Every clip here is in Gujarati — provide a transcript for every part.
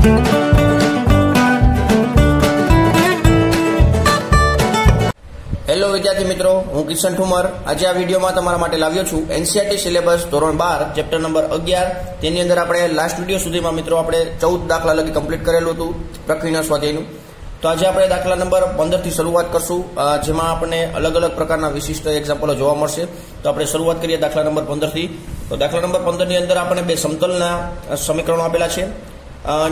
હેલો વિદ્યાર્થી મિત્રો. હું કિશન ઠુમર. આજે આ વિડીયોમાં તમારા માટે લાવ્યો છું એનસીઆરટી સિલેબસ ધોરણ બાર ચેપ્ટર નંબર અગિયાર. તેની અંદર આપણે લાસ્ટ વીડિયો સુધીમાં મિત્રો આપણે ચૌદ દાખલા લગી કમ્પ્લીટ કરેલું હતું પ્રક્રિયા સ્વાધ્યાયનું. તો આજે આપણે દાખલા નંબર પંદરથી શરૂઆત કરશું. જેમાં આપણને અલગ અલગ પ્રકારના વિશિષ્ટ એક્ઝામ્પલો જોવા મળશે. તો આપણે શરૂઆત કરીએ દાખલા નંબર પંદરથી તો દાખલા નંબર પંદરની અંદર આપણને બે સમતલના સમીકરણો આપેલા છે.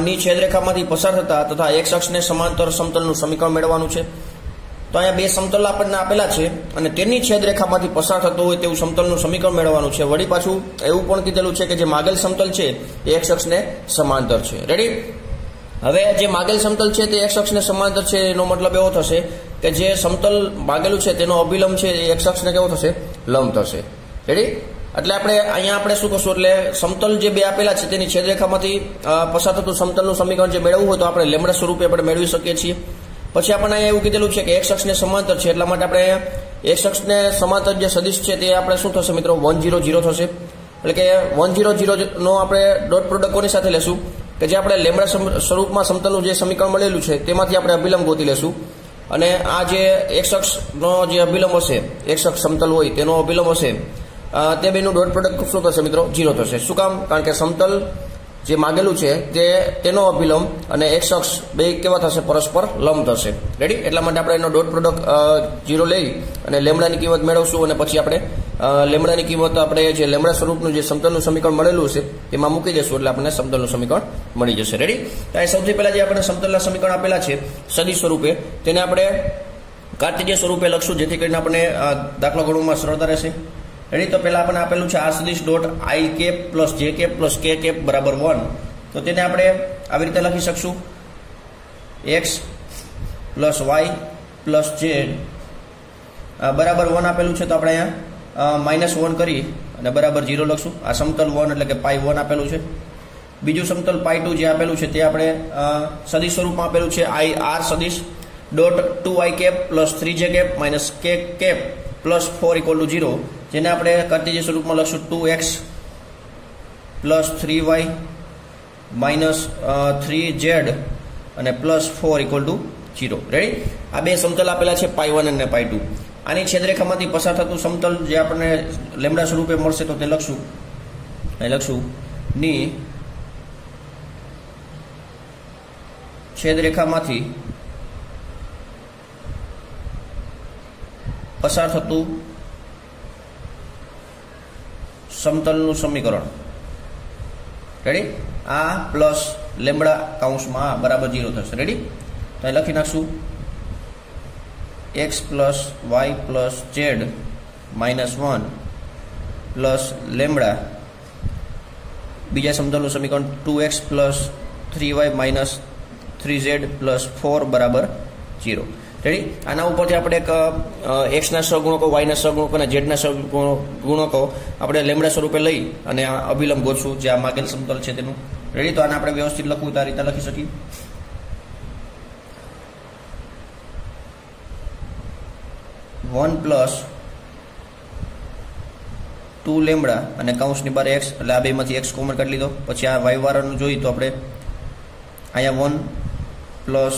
ની છેદરેખામાંથી પસાર થતા તથા એક અક્ષને સમાંતર સમતલનું સમીકરણ મેળવવાનું છે. તો અહીંયા બે સમતલ આપણને આપેલા છે અને તેની છેદરેખામાંથી પસાર થતું હોય તેવું સમતલનું સમીકરણ મેળવવાનું છે. વળી પાછું એવું પણ કીધેલું છે કે જે માગેલ સમતલ છે એ એક અક્ષને સમાંતર છે. રેડી હવે જે માગેલ સમતલ છે તે એક અક્ષને સમાંતર છે એનો મતલબ એવો થશે કે જે સમતલ માગેલું છે તેનો અભિલંબ છે એ એક અક્ષને કેવો થશે? લંબ થશે. રેડી એટલે આપણે અહીંયા આપણે શું કરશું? એટલે સમતલ જે બે આપેલા છે, તેની છેદરેખામાંથી પસાર થતું સમતલનું સમીકરણ જે મેળવવું હોય તો આપણે લેમડા સ્વરૂપે આપણે મેળવી શકીએ છીએ. પછી આપણને અહીંયા એવું કીધેલું છે કે એક શખ્સને સમાંતર છે, એટલા માટે આપણે એક શખ્સને સમાંતર જે સદિશ છે, તે આપણે શું થશે મિત્રો? વન ઝીરો ઝીરો થશે. એટલે કે વન ઝીરો જીરો નો આપણે ડોટ પ્રોડક્ટ કોની સાથે લેશું? કે જે આપણે લેમડા સ્વરૂપમાં સમતલનું જે સમીકરણ મળેલું છે, તેમાંથી આપણે અભિલંબ ગોતી લેશું. અને આ જે એક શખ્સનો જે અભિલંબ હશે, એક શખ્સ સમતલ હોય, તેનો અભિલંબ હશે. તે બેનું ડોટ પ્રોડક્ટ શું થશે મિત્રો જીરો થશે. શું કામ? કારણ કે સમતલ જે માગેલું છે, તે તેનો અભિલંબ અને એક શખ્સ બે કેવા થશે? પરસ્પર લંબ થશે. રેડી એટલા માટે આપણે એનો ડોટ પ્રોડક્ટ જીરો લઈ અને લેમડાની કિંમત મેળવશું અને પછી આપણે લેમડાની કિંમત આપણે જે લેમડા સ્વરૂપનું જે સમતલનું સમીકરણ મળેલું છે, તેમાં મૂકી દઈશું એટલે આપણને સમતલનું સમીકરણ મળી જશે. રેડી તો અહીં સૌથી પહેલા જે આપણે સમતલના સમીકરણ આપેલા છે, સદી સ્વરૂપે, તેને આપણે કાર્તિજ્ય સ્વરૂપે લખશું, જેથી કરીને આપણે દાખલા ગણવામાં સરળતા રહેશે. રેડી તો પહેલા આપણને આપેલું છે આ સદીશ dot I cap plus J cap plus K cap બરાબર વન. તો તેને આપણે આવી રીતે લખી શકશું. એક્સ પ્લસ વાય પ્લસ જે. બરાબર વન આપેલું છે તો આપણે અહીંયા માઇનસ વન કરી અને બરાબર જીરો લખશું. આ સમતલ વન એટલે કે પાઈ વન આપેલું છે. બીજું સમતલ પાઈ ટુ જે આપેલું છે તે આપણે સદીશ સદિશ સ્વરૂપમાં આપેલું છે આઈ આર સદિશ dot two I cap plus three J cap minus K cap plus four equal to zero જેને આપણે કાર્તિજ્ય સ્વરૂપમાં લખશું two X plus three Y minus three Z અને plus four equal to zero ready આ બે સમતલ આપેલા છે પાઈ વન અને પાઈ ટુ આની છેદરેખામાંથી પસાર થતું સમતલ જે આપણને લેમડા સ્વરૂપે મળશે તો તે લખશું. અહીં લખશું. ની છેદરેખામાંથી પસાર થતું સમતલનું સમીકરણ. રેડી આ પ્લસ લેમડા કાઉન્સમાં આ બરાબર જીરો થશે. રેડી તો અહીં લખી નાખશું. X plus Y plus Z minus one plus lambda બીજા સમતલનું સમીકરણ two X plus three Y minus three Z plus four બરાબર જીરો રેડી? આના ઉપરથી આપણે એક એક્સના સહગુણકો વાયના સહગુણકો અને ઝેડના સહગુણકો આપણે લેમડા સ્વરૂપે લઈ અને આ અભિલંબ ગોઠશું જે આ માગેલ સમતલ છે તેનું. રેડી? તો આને આપણે વ્યવસ્થિત લખવું, તો આ રીતે લખી શકીએ. વન પ્લસ ટુ લેમડા અને કાઉન્સની બાર એક્સ, એટલે આ બેમાંથી એક્સ કોમન કાઢી લીધો. પછી આ વાય વાળાનું જોઈએ તો આપણે અહીંયા one plus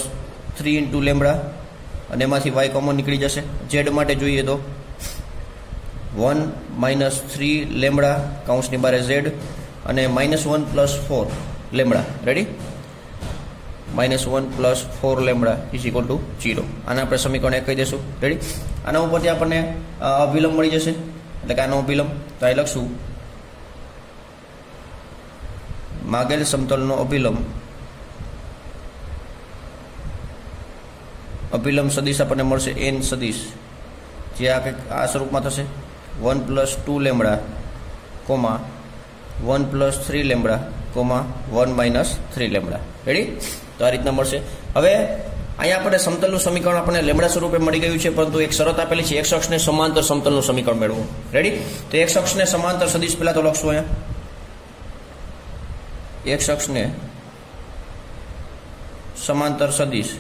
three into lambda અને એમાંથી વાય કોમન નીકળી જશે. ઝેડ માટે જોઈએ તો વન માઇનસ થ્રી લેમડા કાઉન્સની બારે ઝેડ અને minus one plus four lambda ready minus one plus four lambda is equal to zero આના આપણે સમીકરણ એક કહી દઈશું. રેડી આના ઉપરથી આપણને અભિલંબ મળી જશે. એટલે કે આનો અભિલંબ. તો અહીં લખશું. માગેલ સમતલનો અભિલંબ અભિલંબ સદિશ આપણને મળશે એન સદિશ. જે આ કંઈક આ સ્વરૂપમાં થશે. One plus two lambda comma one plus three lambda comma one minus three lambda ready તો આ રીતના મળશે. હવે અહીંયા આપણે સમતલનું સમીકરણ આપણને લેમડા સ્વરૂપે મળી ગયું છે, પરંતુ એક શરત આપેલી છે એક અક્ષને સમાંતર સમતલનું સમીકરણ મેળવવું. રેડી તો એક શખ્સને સમાંતર સદિશ પહેલા તો લખશું અહીંયા. એક શખ્સને સમાંતર સદિશ.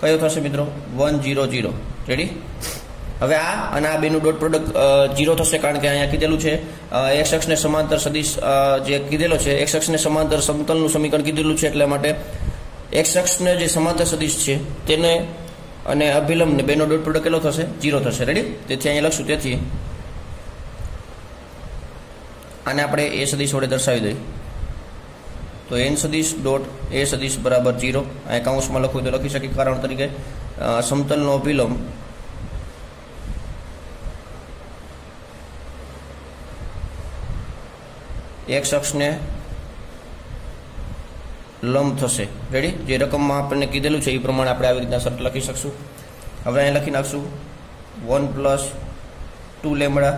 કયો થશે મિત્રો? વન જીરો જીરો રેડી હવે આ અને આ બેનું ડોટ પ્રોડક્ટ જીરો થશે કારણ કે અહીંયા કીધેલું છે. એક્સ અક્ષને સમાંતર સદિશ જે કીધેલો છે એક્સ અક્ષને સમાંતર સમતલનું સમીકરણ કીધેલું છે એટલા માટે એક્સ અક્ષને જે સમાંતર સદિશ છે, તેને અને અભિલંબને બેનો ડોટ પ્રોડક્ટ કેટલો થશે? જીરો થશે. રેડી તેથી અહીંયા લખશું. તેથી આને આપણે એ સદીશ વડે દર્શાવી દઈએ. તો એન સદીશ ડોટ એ સદીશ બરાબર જીરો. આ એકાઉન્ટમાં લખવું તો લખી શકીએ. કારણ તરીકે સમતલનો અભિલંબ એક શખ્સને લંબ થશે. રેડી જે રકમમાં આપણને કીધેલું છે, એ પ્રમાણે આપણે આવી રીતના શરત લખી શકશું. હવે અહીંયા લખી નાખશું. One plus two lambda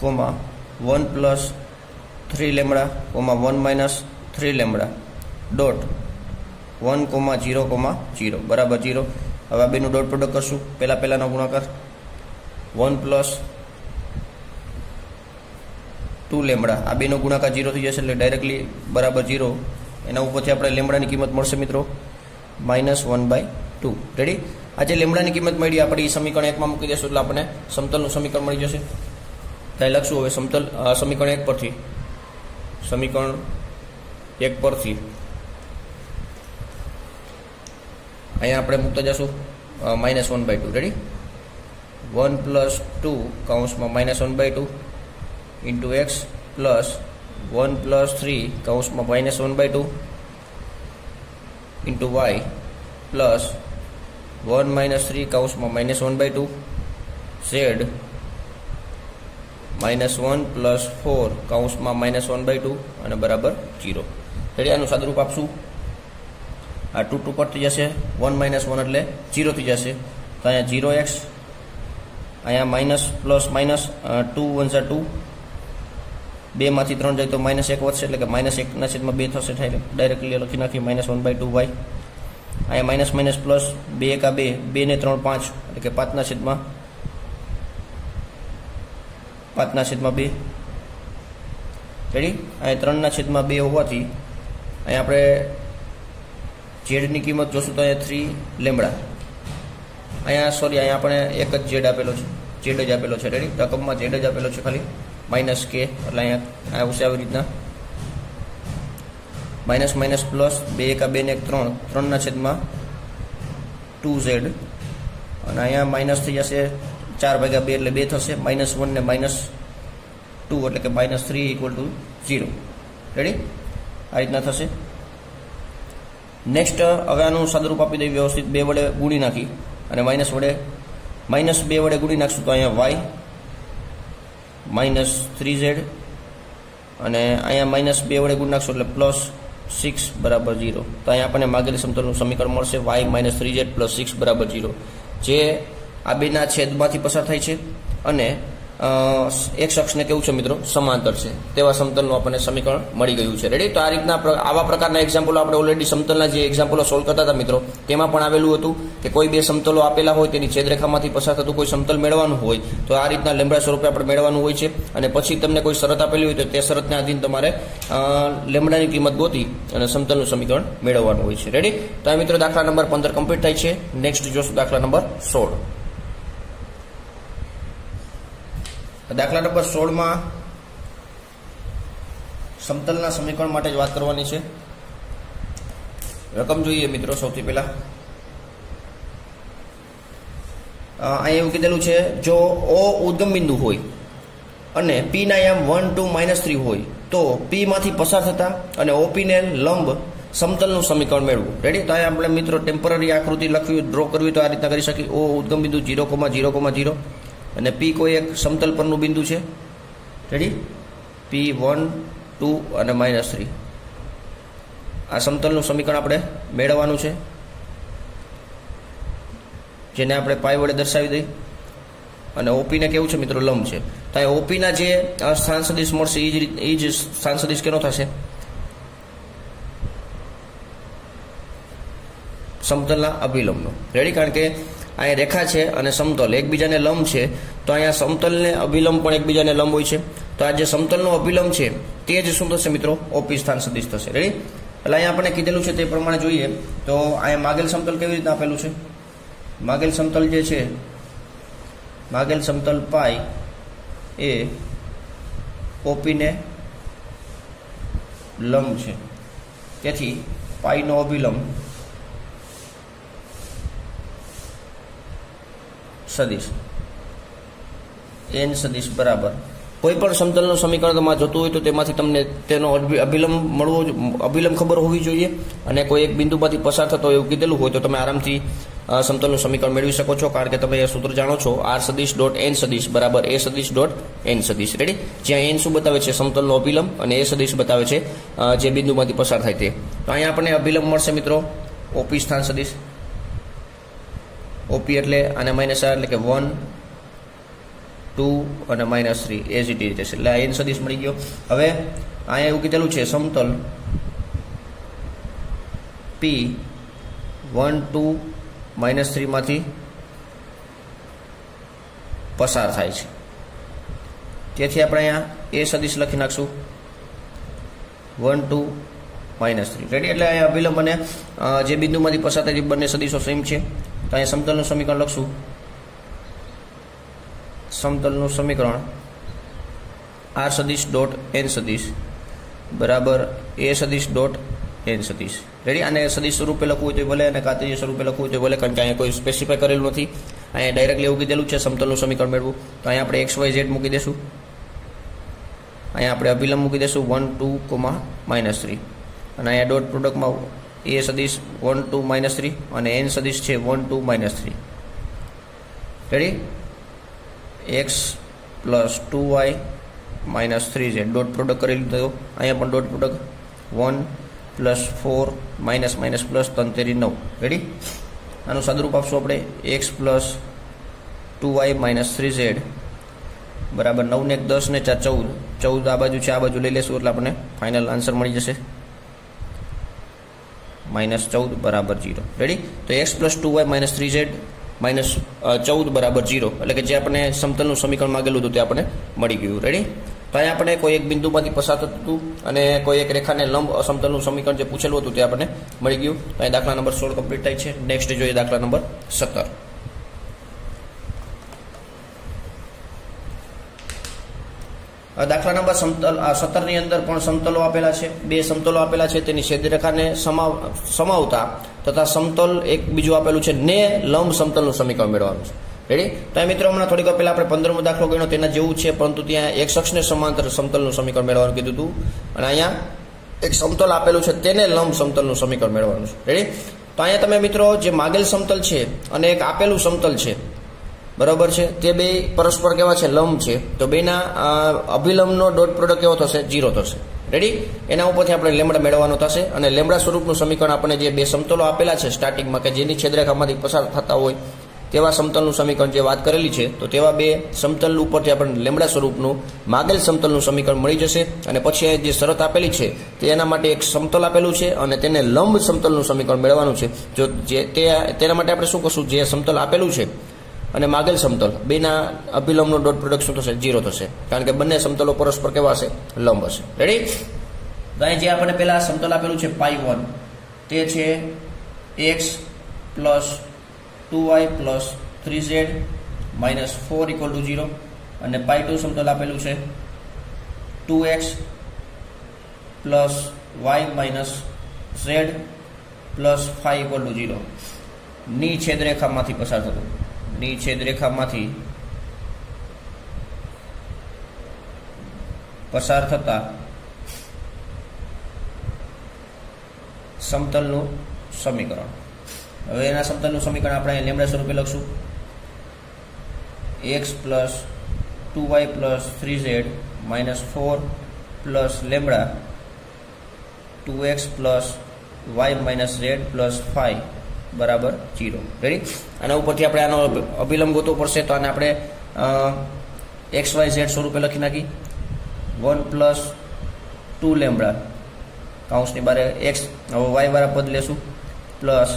comma one plus three lambda comma one minus three lambda dot one comma zero comma zero બરાબર જીરો હવે આ બેનું ડોટ પ્રોડક્ટ કરશું. પહેલાં પહેલાંનો ગુણાકાર વન પ્લસ ટુ લેમડા આ બેનો ગુણાકાર જીરો થઈ જશે એટલે ડાયરેક્ટલી બરાબર જીરો એના ઉપરથી આપણે લેમડાની કિંમત મળશે મિત્રો. Minus one by two ready આ જે લેમડાની કિંમત મળી, આપણે એ સમીકરણ એકમાં મૂકી દેશું એટલે આપણને સમતલનું સમીકરણ મળી જશે. ત્યાં લખશું હવે સમતલ સમીકરણ એક પરથી. સમીકરણ એક પરથી. અહીંયા આપણે મૂકતા જશું minus one by two ready one plus two કાઉન્સમાં minus one by two into X plus one plus three કાઉન્સમાં minus one by two into Y plus one minus three કાઉન્સમાં minus one by two Z minus one plus four કાઉન્સમાં minus one by two અને બરાબર જીરો. એટલે આનું સાદુરૂપ આપશું. આ ટુ ટુ પર થઈ જશે. વન માઇનસ વન એટલે જીરો થઈ જશે. તો અહીંયા જીરો એક્સ, અહીંયા minus plus minus two one Jha two. બેમાંથી ત્રણ જાય તો માઇનસ એક વધશે એટલે કે માઇનસ એકના છેદમાં બે થશે એટલે ડાયરેક્ટલી લખી નાખીએ minus one by two Y. અહીંયા માઇનસ માઇનસ પ્લસ બે એકા બે બે ને ત્રણ પાંચ એટલે કે પાંચના છેદમાં પાંચના છેદમાં બે. રેડી અહીંયા ત્રણના છેદમાં બે હોવાથી અહીંયા આપણે ઝેડની કિંમત જોશું તો અહીંયા થ્રી લેમડા અહીંયા સોરી અહીંયા આપણે એક જ ઝેડ આપેલો છે. ઝેડ જ આપેલો છે. રેડી રકમમાં ઝેડ જ આપેલો છે ખાલી. માઇનસ કે એટલે અહીંયા આવશે આવી રીતના. માઇનસ માઇનસ પ્લસ બે એકા બે ને એક ત્રણ. ત્રણના છેદમાં ટુ ઝેડ અને અહીંયા માઇનસ થઈ જશે ચાર ભાગ્યા બે એટલે બે થશે માઇનસ વન ને માઇનસ ટુ એટલે કે minus three equal to zero ready આ રીતના થશે. નેક્સ્ટ આનું સાદુરૂપ આપી દઈએ, વ્યવસ્થિત બે વડે ગુણી નાખી. અને માઇનસ વડે માઇનસ બે વડે ગુણી નાખશું તો અહીંયા વાય માઇનસ થ્રી ઝેડ અને અહીંયા માઇનસ બે વડે ગુણ નાખશું એટલે પ્લસ સિક્સ બરાબર જીરો તો અહીંયા આપણને માગેલી સમતલનું સમીકરણ મળશે Y minus three Z plus six બરાબર ઝીરો જે આ બેના છેદમાંથી પસાર થાય છે અને એક શખ્સને કેવું છે મિત્રો? સમાંતર છે. તેવા સમતલનું આપણને સમીકરણ મળી ગયું છે. રેડી તો આ રીતના આવા પ્રકારના એક્ઝામ્પલો આપણે ઓલરેડી સમતલના જે એક્ઝામ્પલો સોલ્વ કરતા હતા મિત્રો, તેમાં પણ આવેલું હતું કે કોઈ બે સમતલો આપેલા હોય, તેની છેદરેખામાંથી પસાર થતું કોઈ સમતલ મેળવવાનું હોય, તો આ રીતના લેમડા સ્વરૂપે આપણે મેળવવાનું હોય છે. અને પછી તમને કોઈ શરત આપેલી હોય, તો તે શરતને આધીન તમારે લેમડાની કિંમત ગોતી અને સમતલનું સમીકરણ મેળવવાનું હોય છે. રેડી તો આ મિત્રો દાખલા નંબર પંદર કમ્પ્લીટ થાય છે. નેક્સ્ટ જોશું દાખલા નંબર સોળ. દાખલા નંબર સોળમાં સમતલના સમીકરણ માટે જ વાત કરવાની છે. રકમ જોઈએ મિત્રો સૌથી પહેલા. અહીં એવું કીધેલું છે, જો ઓ ઉદ્ગમ બિંદુ હોય અને પી ના એમ વન ટુ માઇનસ થ્રી હોય, તો પી માંથી પસાર થતા અને ઓપી ને લંબ સમતલનું સમીકરણ મેળવું. રેડી તો અહીંયા આપણે મિત્રો ટેમ્પરરી આકૃતિ લખવી ડ્રો કરવી તો આ રીતના કરી શકીએ. ઓ ઉદ્ગમ બિંદુ zero comma zero comma zero અને પી કોઈ એક સમતલ પરનું બિંદુ છે? રેડી પી વન ટુ અને માઇનસ થ્રી આ સમતલનું સમીકરણ આપણે મેળવવાનું છે. જેને આપણે પાય વડે દર્શાવી દઈ અને ઓપીને કેવું છે મિત્રો? લંબ છે. તો એ ઓપીના જે સ્થાન સદીશ મળશે એ જ રીત એ જ સ્થાન સદીશ કેનો થશે? સમતલના અભિલંબનો. રેડી કારણ કે અહીંયા રેખા છે અને સમતલ. એકબીજાને લંબ છે. તો અહીંયા સમતલને અભિલંબ પણ એકબીજાને લંબ હોય છે. તો આ જે સમતલનો અભિલંબ છે, તે જ શું થશે મિત્રો? ઓપી સ્થાન સદિશ થશે. રેડી એટલે અહીંયા આપણે કીધેલું છે તે પ્રમાણે જોઈએ. તો અહીંયા માગેલ સમતલ કેવી રીતના આપેલું છે? માગેલ સમતલ જે છે, માગેલ સમતલ પાઈ એ ઓપીને લંબ છે. તેથી પાઈનો અભિલંબ સદિશ. એન સદિશ બરાબર. કોઈ પણ સમતલનું સમીકરણ તમારે જોતું હોય તો તેમાંથી તમને તેનો અભિ- અભિલંબ મળવો અભિલંબ ખબર હોવી જોઈએ. અને કોઈ એક બિંદુમાંથી પસાર થતો એવું કીધેલું હોય તો તમે આરામથી સમતલનું સમીકરણ મેળવી શકો છો. કારણ કે તમે એ સૂત્ર જાણો છો. આર સદિશ ડોટ એન સદિશ બરાબર. એ સદિશ ડોટ એન સદિશ. રેડી જ્યાં એન શું બતાવે છે? સમતલનો અભિલંબ અને એ સદિશ બતાવે છે જે બિંદુમાંથી પસાર થાય તે. તો અહીંયા આપણને અભિલંબ મળશે મિત્રો. ઓપી સ્થાન સદિશ. ઓપી એટલે અને માઇનસ આર એટલે કે વન ટુ અને માઇનસ થ્રી એ જ રીતે છે એટલે એન સદીશ મળી ગયો. હવે અહીંયા એવું કીધેલું છે, સમતલ પી વન ટુ માઇનસ થ્રીમાંથી પસાર થાય છે. તેથી આપણે અહીંયા એ સદીશ લખી નાખશું. One two minus three ready એટલે અહીંયા અભિલંબ અને જે બિંદુમાંથી પસાર થાય છે બંને સદીશો સેમ છે. તો અહીંયા સમતલનું સમીકરણ લખશું. સમતલનું સમીકરણ આર સદિશ ડોટ એન સદીશ બરાબર એ સદિશ ડોટ એન સદીશ. રેડી અને સદીશ સ્વરૂપે લખવું હોય તો ભલે અને કાતરીય સ્વરૂપે લખવું હોય તો ભલે, કારણ કે અહીંયા કોઈ સ્પેસિફાય કરેલું નથી. અહીંયા ડાયરેક્ટલી એવું કીધેલું છે, સમતલનું સમીકરણ મેળવું. તો અહીંયા આપણે એક્સ વાય ઝેડ મૂકી દેશું. અહીંયા આપણે અભિલંબ મૂકી દઈશું one two comma minus three અને અહીંયા ડોટ પ્રોડક્ટમાં એ સદીશ વન ટુ માઇનસ થ્રી અને એન સદીશ છે one two minus three ready X plus two Y minus three Z dot product કરી લીધો અહીંયા પણ dot product one plus four minus minus plus તંતેરી નવ. રેડી આનું સદરૂપ આપશું આપણે. X plus two Y minus three Z બરાબર નવ ને એક દસ ને ચાર ચૌદ. ચૌદ આ બાજુ છે, આ બાજુ લઈ લેશું એટલે આપણને ફાઇનલ આન્સર મળી જશે. માઇનસ ચૌદ બરાબર જીરો. રેડી તો X plus two Y minus three Z minus ચૌદ બરાબર જીરો. એટલે કે જે આપણે સમતલનું સમીકરણ માગેલું હતું તે આપણને મળી ગયું. રેડી તો અહીંયા આપણે કોઈ એક બિંદુમાંથી પસાર થતું હતું અને કોઈ એક રેખાને લંબ અસમતલનું સમીકરણ જે પૂછેલું હતું તે આપણને મળી ગયું. અહીં દાખલા નંબર સોળ કમ્પ્લીટ થાય છે. નેક્સ્ટ જોઈએ દાખલા નંબર સત્તર. દાખલા નંબર સમતલ સત્તરની અંદર પણ સમતલો આપેલા છે. બે સમતલો આપેલા છે, તેની છેદરેખાને સમાવ સમાવતા તથા સમતલ એક બીજું આપેલું છે, ને લંબ સમતલનું સમીકરણ મેળવવાનું છે. રેડી તો એ મિત્રો, હમણાં થોડીક પહેલા આપણે પંદરમો દાખલો ગણ્યો, તેના જેવું છે, પરંતુ ત્યાં એક શખ્સને સમાંતર સમતલનું સમીકરણ મેળવવાનું કીધું હતું અને અહીંયા એક સમતલ આપેલું છે, તેને લંબ સમતલનું સમીકરણ મેળવવાનું છે. રેડી તો અહીંયા તમે મિત્રો, જે માગેલ સમતલ છે અને એક આપેલું સમતલ છે બરાબર છે? તે બે પરસ્પર કેવા છે? લંબ છે. તો બેના અભિલંબનો ડોટ પ્રોડક્ટ કેવો થશે? જીરો થશે. રેડી એના ઉપરથી આપણે લેમડા મેળવવાનો થશે અને લેમડા સ્વરૂપનું સમીકરણ આપણને જે બે સમતોલો આપેલા છે સ્ટાર્ટિંગમાં કે જેની છેદરેખામાંથી પસાર થતા હોય, તેવા સમતલનું સમીકરણ જે વાત કરેલી છે, તો તેવા બે સમતલ ઉપરથી આપણને લેમડા સ્વરૂપનું માગેલ સમતલનું સમીકરણ મળી જશે અને પછી જે શરત આપેલી છે, તે એના માટે એક સમતલ આપેલું છે અને તેને લંબ સમતલનું સમીકરણ મેળવવાનું છે. જો જે તે તેના માટે આપણે શું કરશું? જે સમતલ આપેલું છે અને માગેલ સમતલ. બેના અભિલંબનો ડોટ પ્રોડક્ટ શું થશે જીરો થશે. કારણ કે બંને સમતલો પરસ્પર કેવા હશે? લંબ હશે. રેડી અહીં જે આપણને પહેલા સમતલ આપેલું છે પાઈ વન તે છે X plus two Y plus three Z minus four equal to zero અને પાઈ ટુ સમતલ આપેલું છે two X plus Y minus Z plus five equal to zero ની છેદરેખામાંથી પસાર થતું. ની છેદરેખામાંથી પસાર થતા સમતલનું સમીકરણ. હવે એના સમતલનું સમીકરણ આપણે લેમડા સ્વરૂપે લખશું. X plus two Y plus three Z minus four plus lambda two X plus Y minus Z plus five બરાબર જીરો રેડી આના ઉપરથી આપણે આનો અભિલંબ ગોતવો પડશે, તો આને આપણે એક્સ વાય ઝેડ સ્વરૂપે લખી નાખી. વન પ્લસ ટુ લેમડા કાઉન્સની બારે એક્સ, હવે વાય વાળા પદ લેશું. પ્લસ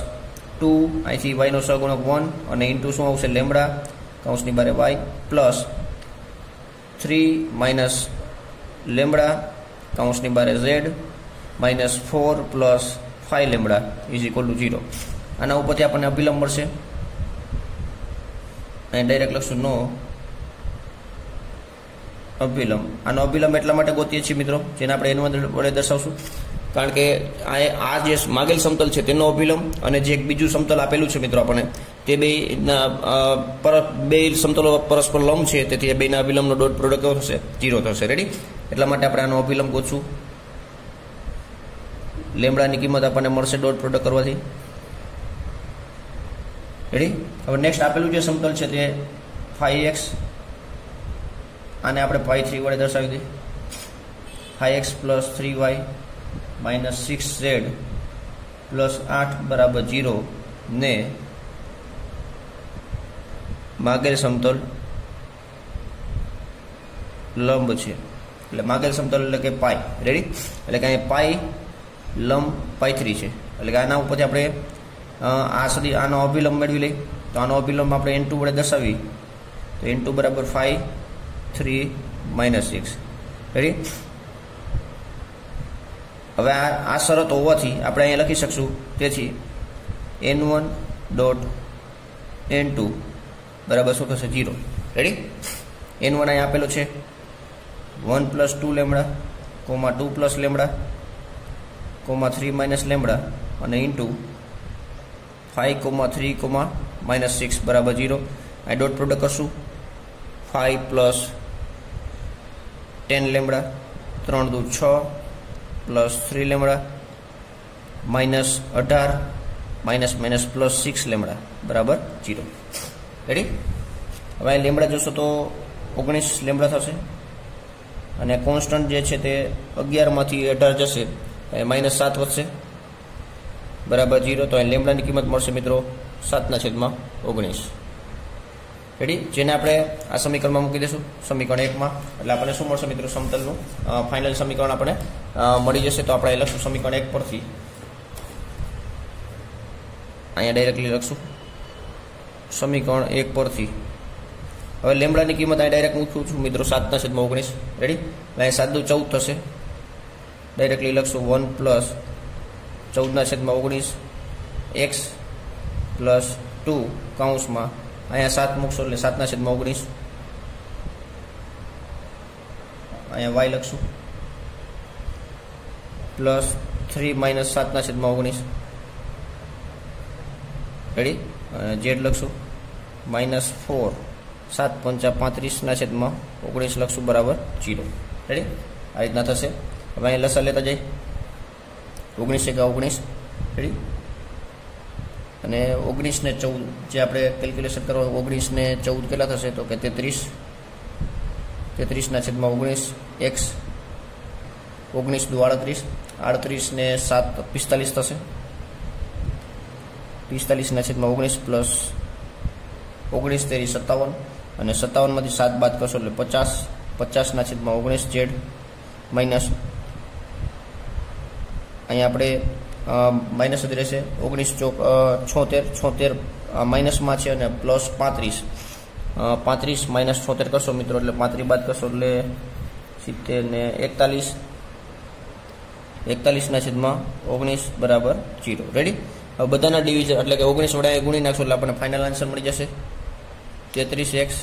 ટુ, અહીંથી વાયનો સગુણક વન અને ઇન્ટુ શું આવશે? લેમડા કાઉન્સની બારે Y. Plus three minus lambda કાઉન્સની બારે Z. Minus four plus five lambda is equal to zero આના ઉપરથી આપણને અભિલંબ મળશે. અહીં ડાયરેક્ટ લખશું નો અભિલંબ. આનો અભિલંબ એટલા માટે ગોતીએ છીએ મિત્રો, જેને આપણે એનું વડે દર્શાવશું. કારણ કે આ આ જે માગેલ સમતલ છે તેનો અભિલંબ અને જે એક બીજું સમતલ આપેલું છે મિત્રો આપણને, તે બે પર, બે સમતલો પરસ્પર લંબ છે, તેથી એ બેના અભિલંબનો ડોટ પ્રોડક્ટ થશે જીરો થશે. રેડી એટલા માટે આપણે આનો અભિલંબ ગોતશું. લેમડાની કિંમત આપણને મળશે ડોટ પ્રોડક્ટ કરવાથી. રેડી હવે નેક્સ્ટ આપેલું જે સમતલ છે તે ફાઈવ એક્સ આને આપણે પાઈ થ્રી વડે દર્શાવી દઈએ. Five X plus three Y minus six Z plus આઠ બરાબર જીરો ને માગેલ સમતલ લંબ છે. એટલે માગેલ સમતલ એટલે કે પાઈ રેડી એટલે કે અહીંયા પાઈ લંબ પાઈ થ્રી છે. એટલે કે આના ઉપરથી આપણે આ સુધી આનો અભિલંબ મેળવી લઈ. તો આનો અભિલંબ આપણે એન ટુ વડે દર્શાવી તો એન ટુ બરાબર five three minus six ready હવે આ આ શરત હોવાથી આપણે અહીંયા લખી શકશું. તેથી N one dot N two બરાબર શું થશે? જીરો રેડી એન વન અહીં આપેલો છે. One plus two lambda, comma two plus lambda, comma three minus lambda અને into five comma three comma minus six બરાબર જીરો અહીં ડોટ પ્રોડક્ટ કરશું. ફાઈવ પ્લસ ટેન લેમડા ત્રણ દુ છ પ્લસ થ્રી લેમડા માઇનસ અઢાર minus minus plus six lambda બરાબર જીરો રેડી હવે લેમડા જોશો તો ઓગણીસ લેમડા થશે. અને કોન્સ્ટન્ટ જે છે તે અગિયારમાંથી અઢાર જશે. માઇનસ સાત વધશે. બરાબર જીરો તો અહીં લેમડાની કિંમત મળશે મિત્રો સાતના છેદમાં ઓગણીસ. રેડી જેને આપણે આ સમીકરણમાં મૂકી દઈશું. સમીકરણ એકમાં. એટલે આપણને શું મળશે મિત્રો સમતલનું? ફાઇનલ સમીકરણ આપણે મળી જશે. તો આપણે લખશું સમીકરણ એક પરથી. અહીંયા ડાયરેક્ટલી લખશું. સમીકરણ એક પરથી. હવે લેમડાની કિંમત અહીં ડાયરેક્ટ મૂકું છું મિત્રો સાતના છેદમાં ઓગણીસ. રેડી અહીંયા સાત દુ ચૌદ થશે. ડાયરેક્ટલી લખશું. વન પ્લસ ચૌદના છેદમાં ઓગણીસ, એક્સ પ્લસ ટુ કાઉન્સમાં અહીંયા સાત મૂકશો એટલે સાતના છેદમાં ઓગણીસ. અહીંયા વાય લખશું. પ્લસ થ્રી માઇનસ સાતના છેદમાં ઓગણીસ. રેડી જેડ લખશું. માઇનસ ફોર, સાત પંચા પાંત્રીસના છેદમાં ઓગણીસ લખશું બરાબર જીરો. રેડી આ રીતના થશે. હવે અહીંયા લસા લેતા જઈએ. ઓગણીસ એકા ઓગણીસ? અને ઓગણીસ ને ચૌદ, જે આપણે કેલ્ક્યુલેશન કરવા ઓગણીસ ને ચૌદ કેટલા થશે? તો કે તેત્રીસ. તેત્રીસના છેદમાં ઓગણીસ, એક્સ. ઓગણીસ દુ આડત્રીસ. આડત્રીસ ને સાત પિસ્તાલીસ થશે. પિસ્તાલીસના છેદમાં ઓગણીસ પ્લસ ઓગણીસ તેરી સત્તાવન. અને સત્તાવનમાંથી સાત બાદ કરશો એટલે પચાસ. પચાસના છેદમાં ઓગણીસ જેડ માઇનસ અહીંયા આપણે માઇનસ જ રહેશે. ઓગણીસ ચોક છોતેર છોતેર માઇનસમાં છે અને પ્લસ પાંત્રીસ. પાંત્રીસ માઇનસ છોતેર કરશો મિત્રો, એટલે પાંત્રીસ બાદ કરશો એટલે સિત્તેર ને એકતાલીસ. એકતાલીસના છેદમાં ઓગણીસ બરાબર જીરો રેડી હવે બધાના ડિવિઝન એટલે કે ઓગણીસ વડે ગુણી નાખશો એટલે આપણને ફાઇનલ આન્સર મળી જશે. તેત્રીસ એક્સ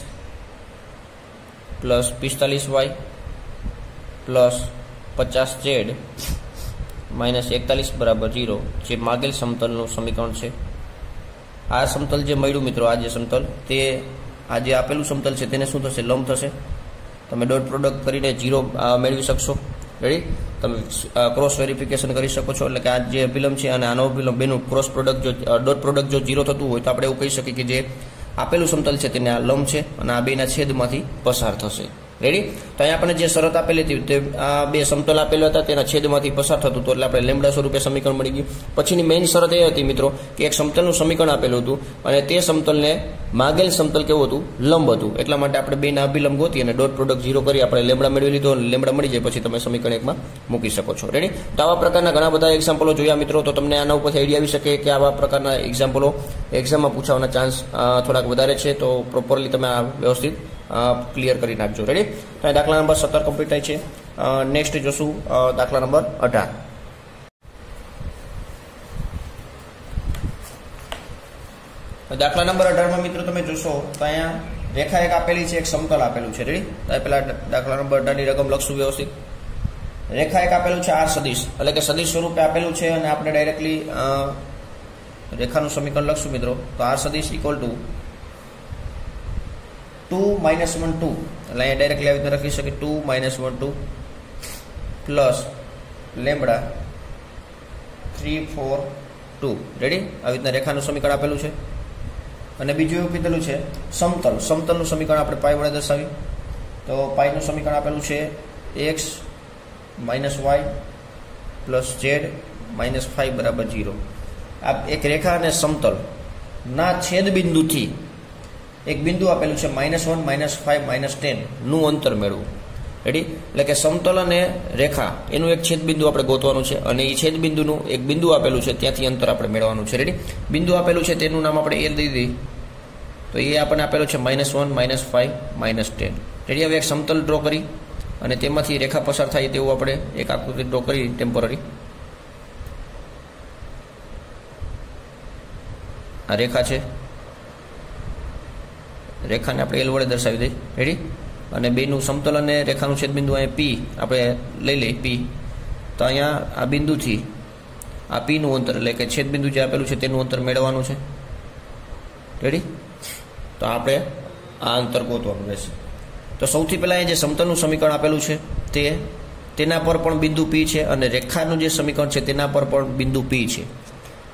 પ્લસ પિસ્તાલીસ વાય પ્લસ પચાસ ઝેડ માઇનસ એકતાલીસ બરાબર જીરો જે માગેલ સમતલનું સમીકરણ છે. આ સમતલ જે મળ્યું મિત્રો, આ જે સમતલ, તે આ જે આપેલું સમતલ છે, તેને શું થશે? લંબ થશે. તમે ડોટ પ્રોડક્ટ કરીને જીરો મેળવી શકશો. રેડી તમે ક્રોસ વેરિફિકેશન કરી શકો છો. એટલે કે આ જે અભિલંબ છે અને આનો અભિલંબ બેનું ક્રોસ પ્રોડક્ટ જો ડોટ પ્રોડક્ટ જો જીરો થતું હોય તો આપણે એવું કહી શકીએ કે જે આપેલું સમતલ છે, તેને આ લંબ છે અને આ બેના છેદમાંથી પસાર થશે. રેડી તો અહીંયા આપણને જે શરત આપેલી હતી તે, આ બે સમતલ આપેલા હતા, તેના છેદમાંથી પસાર થતું હતું, એટલે આપણે લેમડા સ્વરૂપે સમીકરણ મળી ગયું. પછીની મેઇન શરત એ હતી મિત્રો, કે એક સમતલનું સમીકરણ આપેલું હતું, અને તે સમતલને માગેલ સમતલ કેવું હતું? લંબ હતું. એટલા માટે આપણે બેના અભિલંબ ગોતી અને ડોટ પ્રોડક્ટ ઝીરો કરી આપણે લેમડા મેળવી લીધો અને લેમડા મળી જાય પછી તમે સમીકરણ એકમાં મૂકી શકો છો. રેડી તો આવા પ્રકારના ઘણા બધા એક્ઝામ્પલો જોયા મિત્રો, તો તમને આના ઉપરથી આઈડિયા આવી શકે કે આવા પ્રકારના એક્ઝામ્પલો એક્ઝામમાં પૂછાવાના ચાન્સ થોડાક વધારે છે, તો પ્રોપરલી તમે આ વ્યવસ્થિત ક્લિયર કરી નાખજો. રેડી તો દાખલા નંબર સત્તર કમ્પ્લીટ થાય છે. નેક્સ્ટ જોશું દાખલા નંબર અઢાર. દાખલા નંબર અઢારમાં મિત્રો તમે જોશો, તો અહીંયા રેખા એક આપેલી છે, એક સમતલ આપેલું છે. રેડી તો પેલા દાખલા નંબર અઢારની રકમ લખશું વ્યવસ્થિત. રેખા એક આપેલું છે, આર સદીશ. એટલે કે સદીશ સ્વરૂપે આપેલું છે અને આપણે ડાયરેક્ટલી રેખાનું સમીકરણ લખશું મિત્રો. તો આર સદીશ equal to two minus one two એટલે અહીંયા ડાયરેક્ટલી આવી રીતે લખી શકીએ two minus one two plus lambda three four two ready આવી રીતના રેખાનું સમીકરણ આપેલું છે. અને બીજું એવું કીધેલું છે, સમતલ. સમતલનું સમીકરણ આપણે પાઈ વડે દર્શાવી તો પાઈનું સમીકરણ આપેલું છે X minus Y plus Z minus five બરાબર ઝીરો આ એક રેખા અને સમતલ. ના છેદ એક બિંદુ આપેલું છે minus one minus five minus ટેનનું અંતર મેળવું. રેડી એટલે કે સમતલ અને રેખા, એનું એક છેદબિંદુ આપણે ગોતવાનું છે અને એ છેદબિંદુનું એક બિંદુ આપેલું છે, ત્યાંથી અંતર આપણે મેળવવાનું છે. રેડી બિંદુ આપેલું છે, તેનું નામ આપણે એ દીધી. તો એ આપણને આપેલું છે minus one minus five minus ten ready હવે એક સમતલ ડ્રો કરી અને તેમાંથી રેખા પસાર થાય તેવું આપણે એક આકૃતિ ડ્રો કરી ટેમ્પરરી આ રેખા છે. રેખાને આપણે એલ વડે દર્શાવી દઈએ. રેડી અને બેનું સમતલ અને રેખાનું છેદબિંદુ અહીંયા પી આપણે લઈ લઈએ પી તો અહીંયા આ બિંદુથી આ પીનું અંતર, એટલે કે છેદબિંદુ જે આપેલું છે તેનું અંતર મેળવવાનું છે. રેડી તો આપણે આ અંતર ગોતવાનું રહેશે. તો સૌથી પહેલાં અહીંયા જે સમતલનું સમીકરણ આપેલું છે તે, તેના પર પણ બિંદુ પી છે અને રેખાનું જે સમીકરણ છે તેના પર પણ બિંદુ પી છે.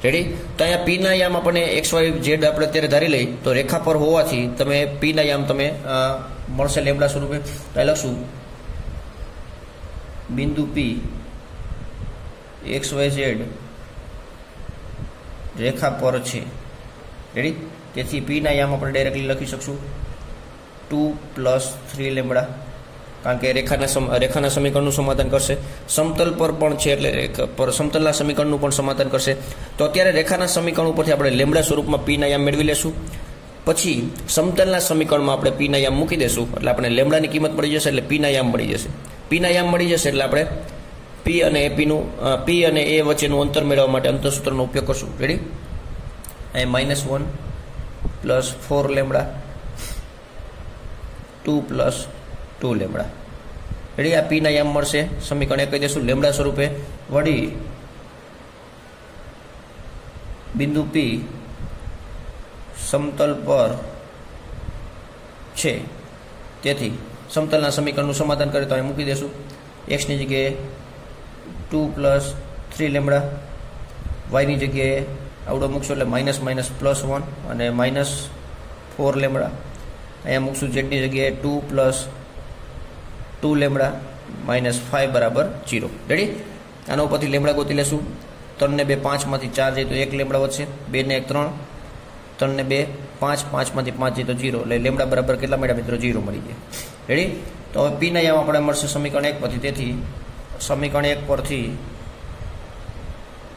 રેડી તો અહીંયા પીના યામ આપણને એક્સ વાય ઝેડ આપણે અત્યારે ધારી લઈ તો રેખા પર હોવાથી તમે પીના યામ તમે મળશે લેમડા સ્વરૂપે. તો લખશું. બિંદુ પી એક્સ વાય ઝેડ રેખા પર છે. રેડી તેથી પીના યામ આપણે ડાયરેક્ટલી લખી શકશું. ટુ પ્લસ થ્રી લેમડા કારણ કે રેખાના રેખાના સમીકરણનું સમાધાન કરશે. સમતલ પર પણ છે એટલે પર સમતલના સમીકરણનું પણ સમાધાન કરશે. તો અત્યારે રેખાના સમીકરણ ઉપરથી આપણે લેમડા સ્વરૂપમાં પીના યામ મેળવી લેશું. પછી સમતલના સમીકરણમાં આપણે પીના યામ મૂકી દેશું. એટલે આપણે લેમડાની કિંમત મળી જશે એટલે પીના યામ મળી જશે. પીના યામ મળી જશે એટલે આપણે પી અને એપીનું પી અને એ વચ્ચેનું અંતર મેળવવા માટે અંતરસૂત્રનો ઉપયોગ કરશું. રેડી અહીં minus one plus four lambda two plus two lambda. Ready, આ પીના યામ મળશે. સમીકરણ કહી દઈશું, લેમડા સ્વરૂપે વળી બિંદુ પી સમતલ પર છે. તેથી સમતલના સમીકરણનું સમાધાન કરે તો અહીં મૂકી દેશું એક્સની જગ્યાએ ટુ પ્લસ થ્રી લેમડા. વાયની જગ્યાએ આવડો મૂકશો એટલે માઇનસ માઇનસ પ્લસ વન અને માઇનસ ફોર લેમડા. અહીંયા મૂકશું ઝેડની જગ્યાએ two plus two lambda minus five બરાબર જીરો રેડી આના ઉપરથી લેમડા ગોતી લેશું. ત્રણને બે પાંચમાંથી ચાર જાય તો એક લેમડા વધશે. બેને એક ત્રણ. ત્રણને બે પાંચ પાંચમાંથી પાંચ જાય તો જીરો એટલે લેમડા બરાબર કેટલા મળ્યા મિત્રો? જીરો મળી જાય. રેડી તો હવે પીના યામ આપણે મળશે સમીકરણ એક પરથી. તેથી સમીકરણ એક પરથી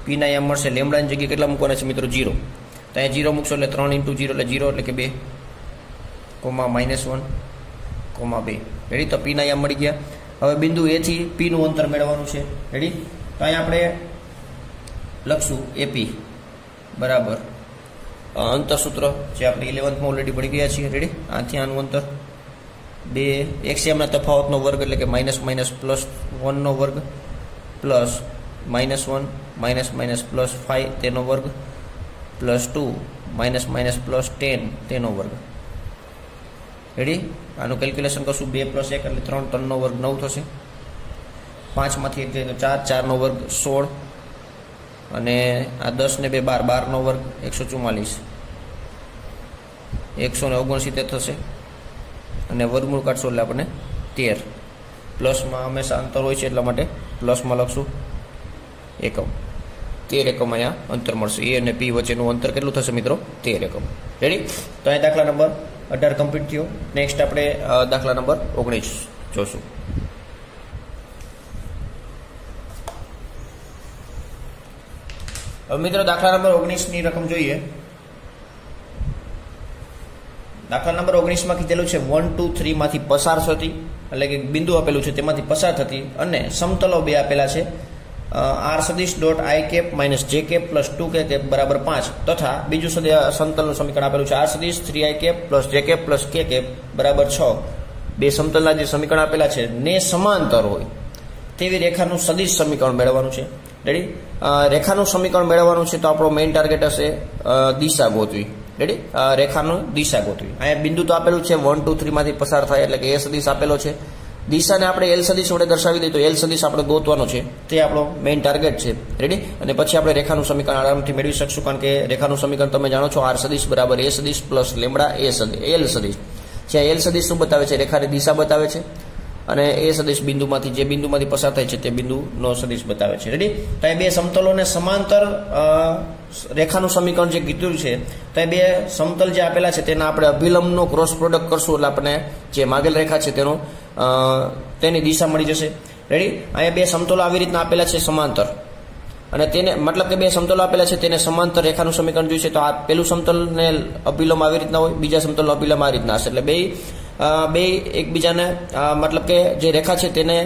પીના યામ મળશે. લેમડાની જગ્યાએ કેટલા મૂકવાના છે મિત્રો? જીરો તો અહીંયા જીરો મૂકશો એટલે ત્રણ ઇન્ટુ જીરો એટલે જીરો એટલે કે બે કોમા માઇનસ વન. કોમા બે. રેડી તો પીના અહીંયા મળી ગયા. હવે બિંદુ એથી પીનું અંતર મેળવવાનું છે. રેડી તો અહીંયા આપણે લખશું એપી બરાબર. અંતરસૂત્ર જે આપણે ઇલેવન્થમાં ઓલરેડી ભણી ગયા છીએ. રેડી આથી આનું અંતર. બે. એક્સિયમના તફાવતનો વર્ગ એટલે કે માઇનસ માઇનસ પ્લસ વનનો વર્ગ. Plus minus one minus minus plus five તેનો વર્ગ. Plus two minus minus plus ten તેનો વર્ગ. રેડી આનું કેલ્ક્યુલેશન કરશું બે પ્લસ એક એટલે ત્રણ ત્રણનો વર્ગ નવ થશે. પાંચમાંથી એક જઈને ચાર ચારનો વર્ગ સોળ. અને આ દસ ને બે બાર બારનો વર્ગ એકસો ચુમ્માલીસ એકસો ને ઓગણસિત્તેર થશે. અને વર્ગમૂળ કાઢશો એટલે આપણને તેર. પ્લસમાં હંમેશા અંતર હોય છે એટલા માટે પ્લસમાં લખશું એકમ. તેર એકમ અહીંયા અંતર મળશે. એ અને પી વચ્ચેનું અંતર કેટલું થશે મિત્રો? તેર એકમ. રેડી તો અહીંયા દાખલા નંબર અઢાર કમ્પ્લીટ થયો. નેક્સ્ટ આપણે દાખલા નંબર ઓગણીસ જોશું. હવે મિત્રો દાખલા નંબર ઓગણીસની રકમ જોઈએ. દાખલા નંબર ઓગણીસમાં કીધેલું છે વન ટુ થ્રીમાંથી પસાર થતી, એટલે કે બિંદુ આપેલું છે, તેમાંથી પસાર થતી, અને સમતલો બે આપેલા છે આર સદીશ dot I cap minus J cap plus two K cap બરાબર પાંચ. તથા બીજું સદી સમતલનું સમીકરણ આપેલું છે. આર સદીશ three I cap plus J cap plus K cap બરાબર છ. બે સમતલના જે સમીકરણ આપેલા છે, ને સમાંતર હોય, તેવી રેખાનું સદીશ સમીકરણ મેળવવાનું છે. રેડી રેખાનું સમીકરણ મેળવવાનું છે તો આપણો મેઇન ટાર્ગેટ હશે દિશા ગોતવી. રેડી રેખાનું દિશા ગોતવી. અહીંયા બિંદુ તો આપેલું છે વન ટુ થ્રીમાંથી પસાર થાય એટલે કે એ સદીશ આપેલો છે. દિશાને આપણે એલ સદીશ વડે દર્શાવી દઈએ તો એલ સદીશ આપણે ગોતવાનો છે. તે આપણો મેઇન ટાર્ગેટ છે. રેડી અને પછી આપણે રેખાનું સમીકરણ આરામથી મેળવી શકશું કારણ કે રેખાનું સમીકરણ તમે જાણો છો આર સદીશ બરાબર એ સદીશ પ્લસ લેમડા એ સદી એલ સદીશ. જ્યાં એલ સદીશ શું બતાવે છે, રેખાની દિશા બતાવે છે. અને એ સદીશ બિંદુમાંથી, જે બિંદુમાંથી પસાર થાય છે, તે બિંદુનો સદીશ બતાવે છે. રેડી તો એ બે સમતલોને સમાંતર રેખાનું સમીકરણ જે કીધું છે, તો એ બે સમતલ જે આપેલા છે, તેના આપણે અભિલંબનો ક્રોસ પ્રોડક્ટ કરશું એટલે આપણને જે માગેલ રેખા છે તેનો તેની દિશા મળી જશે. રેડી અહીંયા બે સમતોલો આવી રીતના આપેલા છે, સમાંતર. અને તેને, મતલબ કે બે સમતલો આપેલા છે, તેને સમાંતર રેખાનું સમીકરણ જોઈશે તો આ પેલું સમતલને અભિલંબ આવી રીતના હોય, બીજા સમતલનો અભિલંબ આ રીતના હશે. એટલે બે બે એકબીજાને મતલબ કે જે રેખા છે તેને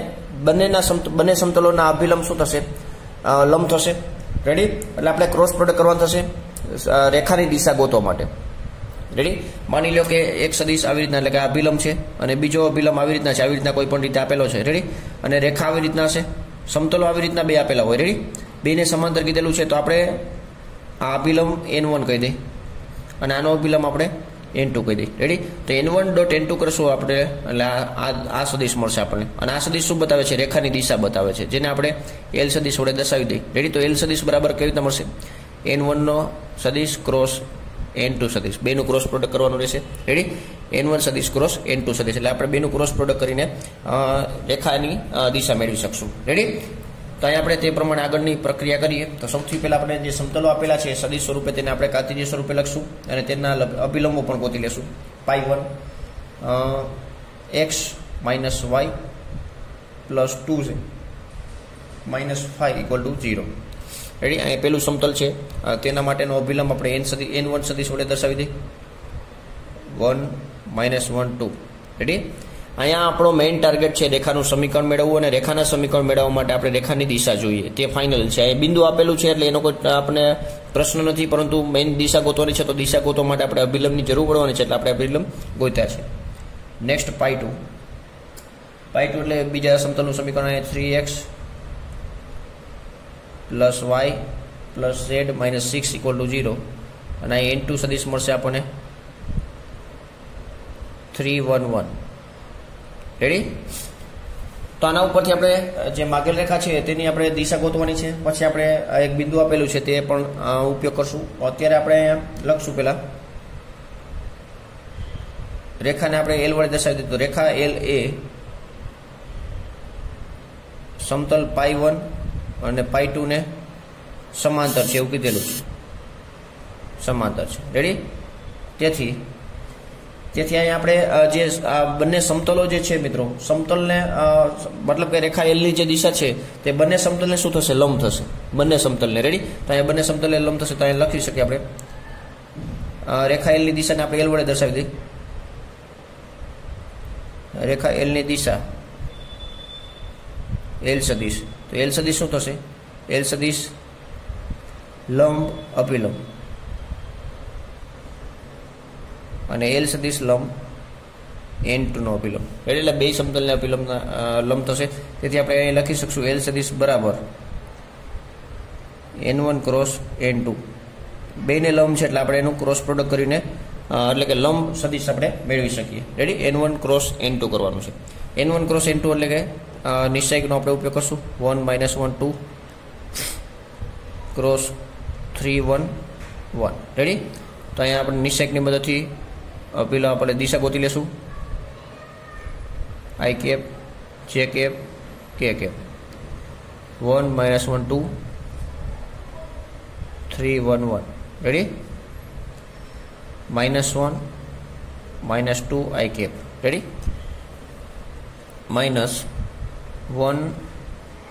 બંનેના બંને સમતલોના અભિલંબ શું થશે? લંબ થશે. રેડી એટલે આપણે ક્રોસ પ્રોડક્ટ કરવાનું થશે રેખાની દિશા ગોતવા માટે. રેડી માની લો કે એક સદીશ આવી રીતના, એટલે કે અભિલંબ છે, અને બીજો અભિલંબ આવી રીતના છે, આવી રીતના કોઈ પણ રીતે આપેલો છે. રેડી અને રેખા આવી રીતના છે સમતલો આવી રીતના બે આપેલા હોય. રેડી બેને સમાંતર કીધેલું છે, તો આપણે આ અભિલંબ એન વન કહી દઈએ. અને આનો અભિલંબ આપણે એન ટુ કહી દઈએ. રેડી તો N one dot N two કરશું આપણે. એટલે આ આ સદીશ મળશે આપણને. અને આ સદીશ શું બતાવે છે? રેખાની દિશા બતાવે છે. જેને આપણે એલ સદીશ વડે દર્શાવી દઈએ. રેડી તો એલ સદીશ બરાબર કેવી રીતે મળશે? એન વનનો સદીશ ક્રોસ એન ટુ સદીશ. બેનું ક્રોસ પ્રોડક્ટ કરવાનું રહેશે. રેડી એન વન સદીશ ક્રોસ એન ટુ સદીશ. એટલે આપણે બેનું ક્રોસ પ્રોડક્ટ કરીને રેખાની દિશા મેળવી શકશું. રેડી તો અહીં આપણે તે પ્રમાણે આગળની પ્રક્રિયા કરીએ. તો સૌથી પહેલાં આપણે જે સમતલો આપેલા છે સદી સ્વરૂપે તેને આપણે કાર્તિજીય સ્વરૂપે લખશું અને તેના અભિલંબો પણ ગોતી લેશું. Pi one X minus Y plus two છે. Minus five equal to zero. Ready? અહીંયા પહેલું સમતલ છે. તેના માટેનો અભિલંબ આપણે એન સદી, એન વન સદીશ વડે દર્શાવી દઈએ. One minus one two. Ready? અહીંયા આપણો મેઇન ટાર્ગેટ છે રેખાનું સમીકરણ મેળવવું અને રેખાના સમીકરણ મેળવવા માટે આપણે રેખાની દિશા જોઈએ. તે ફાઇનલ છે. એ બિંદુ આપેલું છે એટલે એનો કોઈ આપણે પ્રશ્ન નથી, પરંતુ મેઇન દિશા ગોતવાની છે તો દિશા ગોતવા માટે આપણે અભિલંબની જરૂર પડવાની છે એટલે આપણે અભિલંબ ગોત્યા છે. Next pi two pi two એટલે બીજા સમતલનું સમીકરણ three X plus Y plus Z minus six equal to zero અને આ એન ટુ સદીશ મળશે આપણને થ્રી વન વન રેડી તો આના ઉપરથી આપણે જે માગેલ રેખા છે, તેની આપણે દિશા ગોતવાની છે. પછી આપણે એક બિંદુ આપેલું છે, તે પણ ઉપયોગ કરશું. અત્યારે આપણે લખશું પહેલાં. રેખાને આપણે એલ વડે દર્શાવી દીધું. રેખા એલ એ સમતલ પાઈ વન અને પાઈ ટુ ને સમાંતર છે, એવું કીધેલું છે. સમાંતર છે. રેડી તેથી તેથી અહીં આપણે જે બંને સમતલો જે છે મિત્રો, સમતલને મતલબ કે રેખા એલની જે દિશા છે, તે બંને સમતલને શું થશે? લંબ થશે. બંને સમતલને રેડી તો અહીંયા બંને સમતલને લંબ થશે, તો અહીંયા લખી શકીએ આપણે. રેખા એલની દિશાને આપણે એલ વડે દર્શાવી દઈએ. રેખા એલની દિશા એલ સદીશ. તો એલ સદીશ શું થશે? એલ સદીશ લંબ અભિલંબ. અને એલ સદીશ લંબ એન ટુનો અભિલંબ. એટલે બે સમતલને અભિલંબના લંબ થશે. તેથી આપણે અહીં લખી શકશું એલ સદીશ બરાબર N one cross N two બેને લંબ છે એટલે આપણે એનું ક્રોસ પ્રોડક્ટ કરીને એટલે કે લંબ સદીશ આપણે મેળવી શકીએ. Ready N one cross N two કરવાનું છે. N one cross N two એટલે કે નિશ્ચયનો આપણે ઉપયોગ કરશું. One minus one two cross three one one ready તો અહીંયા આપણે નિશ્ચયની મદદથી પેલા આપણે દિશા ગોતી લેશું. I cap J cap K cap one minus one two three one one ready minus one minus two I cap ready minus one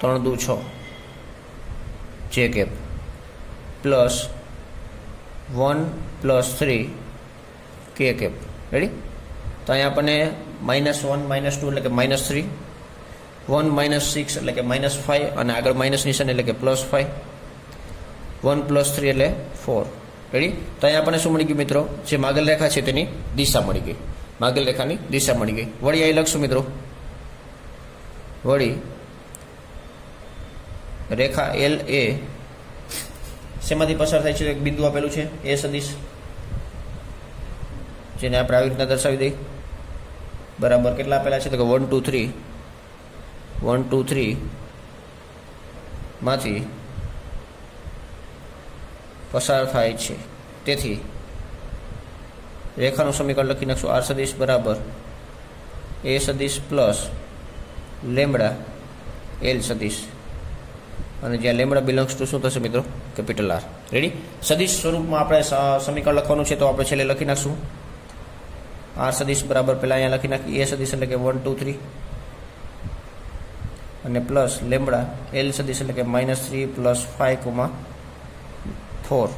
ત્રણ, દુ, છ. J cap plus one plus three K cap ready તો અહીંયા આપણને માઇનસ વન માઇનસ ટુ એટલે કે minus three one minus six એટલે કે માઇનસ ફાઇવ અને આગળ માઇનસ નિશાન એટલે કે plus five one plus three એટલે ફોર રેડી તો અહીંયા આપણને શું મળી ગયું મિત્રો? જે માગલ રેખા છે તેની દિશા મળી ગઈ. માગલ રેખાની દિશા મળી ગઈ. વળી અહીં લખશું મિત્રો. વળી રેખા એલ એ શેમાંથી પસાર થાય છે? એક બિંદુ આપેલું છે. એ સદીશ. જેને આપણે આવી રીતના દર્શાવી દઈએ. બરાબર કેટલા આપેલા છે? તો કે one two three one two three માંથી પસાર થાય છે. તેથી રેખાનું સમીકરણ લખી નાખશું. આર સદીશ બરાબર. એ સદીશ પ્લસ લેમડા એલ સદીશ. અને જ્યાં લેમડા બિલોંગ્સ ટુ શું થશે મિત્રો? કેપિટલ આર રેડી સદીશ સ્વરૂપમાં આપણે સમીકરણ લખવાનું છે તો આપણે છેલ્લે લખી નાખશું. આર સદીશ બરાબર પહેલાં અહીંયા લખી નાખી. એ સદીશ એટલે કે વન ટુ થ્રી અને પ્લસ લેમડા એલ સદીશ એટલે કે minus three plus five comma four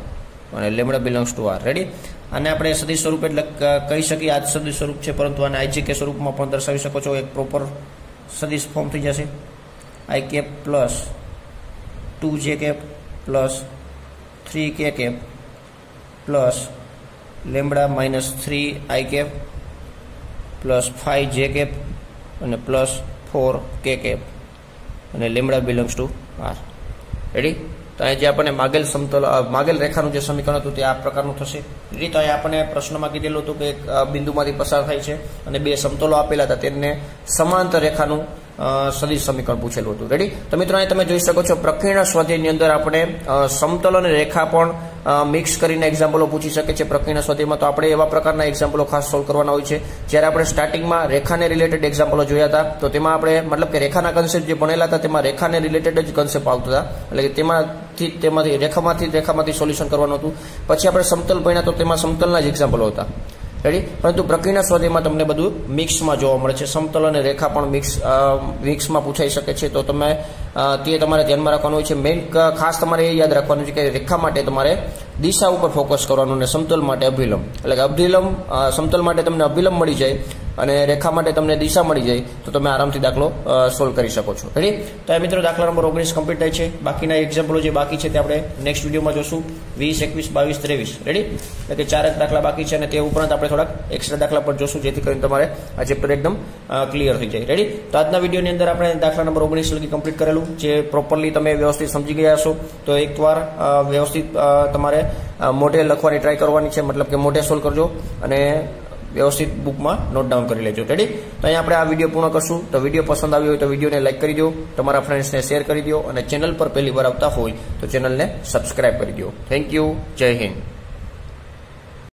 અને lambda belongs to R ready આને આપણે સદીશ સ્વરૂપ એટલે કહી શકીએ. આ સદીશ સ્વરૂપ છે, પરંતુ આને આઈજીકે સ્વરૂપમાં પણ દર્શાવી શકો છો. એક પ્રોપર સદીશ ફોર્મ થઈ જશે. I cap plus two J cap plus three K cap plus lambda minus three I cap plus five J cap અને પ્લસ ફોર કે કેપ અને lambda belongs to R. Ready તો અહીં જે આપણને માગેલ સમતલ માગેલ રેખાનું જે સમીકરણ હતું તે આ પ્રકારનું થશે. રેડી તો અહીં આપણને પ્રશ્નમાં કીધેલું હતું કે એક બિંદુમાંથી પસાર થાય છે અને બે સમતલો આપેલા હતા. તેમને સમાંતર રેખાનું સદીશ સમીકરણ પૂછેલું હતું. રેડી તો મિત્રો તમે જોઈ શકો છો પ્રકીર્ણ સ્વાધ્યાયની અંદર આપણે સમતલ અને રેખા પણ મિક્સ કરીને એક્ઝામ્પલો પૂછી શકે છે પ્રકીર્ણ સ્વાધ્યાયમાં તો આપણે એવા પ્રકારના એક્ઝામ્પલો ખાસ સોલ્વ કરવાના હોય છે. જ્યારે આપણે સ્ટાર્ટિંગમાં રેખાને રિલેટેડ એક્ઝામ્પલો જોયા હતા, તો તેમાં આપણે, મતલબ કે રેખાના કન્સેપ્ટ જે ભણેલા હતા, તેમાં રેખાને રિલેટેડ જ કન્સેપ્ટ આવતા હતા. એટલે કે તેમાંથી તેમાંથી, રેખામાંથી રેખામાંથી સોલ્યુશન કરવાનું હતું. પછી આપણે સમતલ ભણ્યા તો તેમાં સમતલના જ એક્ઝામ્પલો હતા. રેડી પરંતુ પ્રકીર્ણ સ્વાધ્યાયમાં તમને બધું મિક્સમાં જોવા મળે છે. સમતલ અને રેખા પણ મિક્સ મિક્સમાં પૂછાઈ શકે છે. તો તમે તે તમારે ધ્યાનમાં રાખવાનું હોય છે. મેઇન ખાસ તમારે એ યાદ રાખવાનું છે કે રેખા માટે તમારે દિશા ઉપર ફોકસ કરવાનું અને સમતલ માટે અભિલંબ. એટલે કે અભિલંબ સમતલ માટે તમને અભિલંબ મળી જાય. અને રેખા માટે તમને દિશા મળી જાય, તો તમે આરામથી દાખલો સોલ્વ કરી શકો છો. રેડી તો આ મિત્રો દાખલા નંબર ઓગણીસ કમ્પ્લીટ થાય છે. બાકીના એક્ઝામ્પલો જે બાકી છે તે આપણે નેક્સ્ટ વિડીયોમાં જોશું. વીસ, એકવીસ, બાવીસ, ત્રેવીસ. રેડી એટલે કે ચાર દાખલા બાકી છે અને તે ઉપરાંત આપણે થોડાક એક્સ્ટ્રા દાખલા પણ જોશું, જેથી કરીને તમારે આ ચેપ્ટર એકદમ ક્લિયર થઈ જાય. રેડી તો આજના વિડીયોની અંદર આપણે દાખલા નંબર ઓગણીસ લગી કમ્પ્લીટ કરેલું, જે પ્રોપરલી તમે વ્યવસ્થિત સમજી ગયા હશો. તો એકવાર વ્યવસ્થિત તમારે મોઢે લખવાની ટ્રાય કરવાની છે, મતલબ કે મોઢે સોલ્વ કરજો. અને વ્યવસ્થિત બુકમાં નોટ ડાઉન કરી લેજો. રેડી તો અહીંયા આપણે આ વીડિયો પૂર્ણ કરશું. તો વીડિયો પસંદ આવ્યો હોય તો વિડીયોને લાઇક કરી દો. તમારા ફ્રેન્ડ્સને શેર કરી દો અને ચેનલ પર પહેલી વાર આવતા હોય તો ચેનલને સબસ્ક્રાઇબ કરી દો. થેન્ક યુ જય હિન્દ.